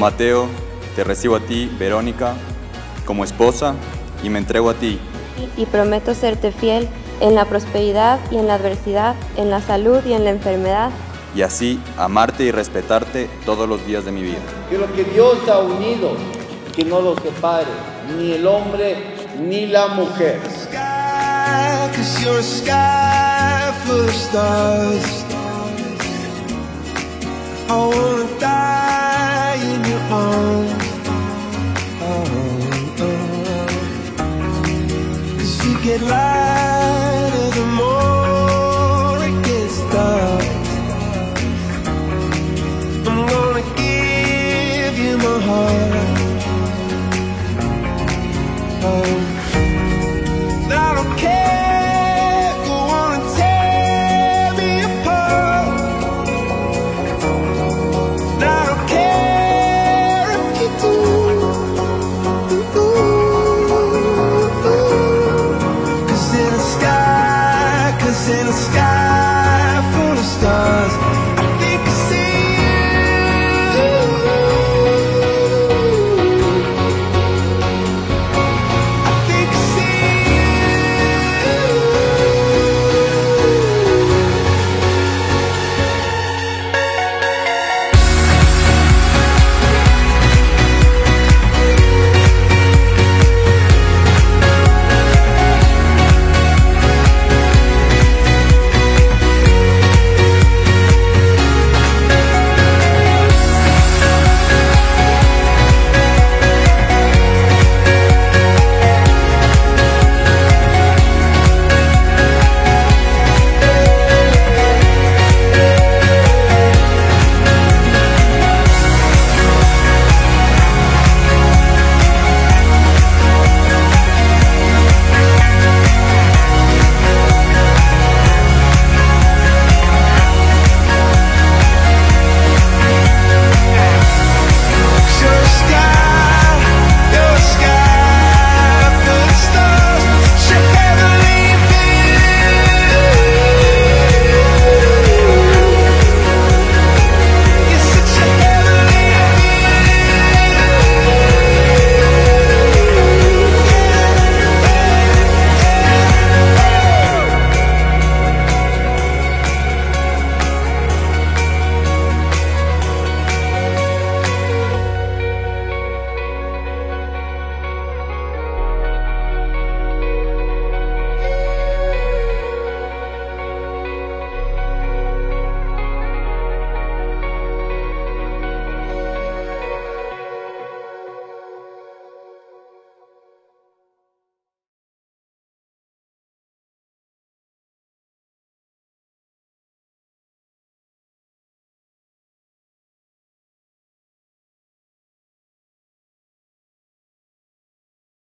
Mateo, te recibo a ti, Verónica, como esposa y me entrego a ti, y prometo serte fiel en la prosperidad y en la adversidad, en la salud y en la enfermedad, y así amarte y respetarte todos los días de mi vida. Que lo que Dios ha unido, que no lo separe, ni el hombre ni la mujer. it right. in the sky.